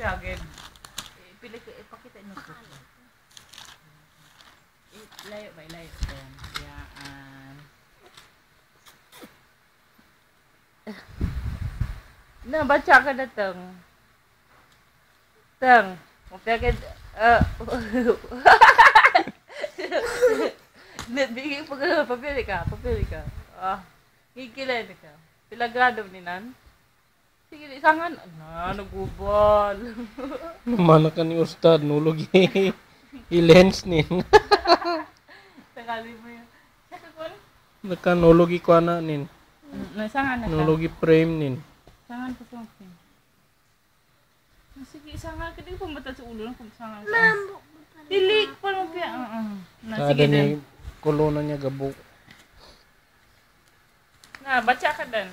Eh, Pili ko, ipakita niyo ko. Layo ba? Layo. Yan. Yan. Na, baca ka na tang. Tang. Mapiyagin. Uh, bigay pa ka. Papili ka. Papili ka. Ah. Kikilay ka. Pilagado ni nan. Sige, isangan. Na, nagubal. Mana ka ni Ustad, nulog i- i-lens nin. Tagali mo yun. Saka kun? Naka nulog i kuana nin. Naisangan na ka. Nulog frame nin. Isangan ko sa akin. Ah, Sige, isangan ka. Di ko mata sa ulo lang kung isangan ka. Mambo. Dili pa mo kaya. Uh, uh. Na, Kada sige din. ni kulona niya gabo. Na, baca ka din.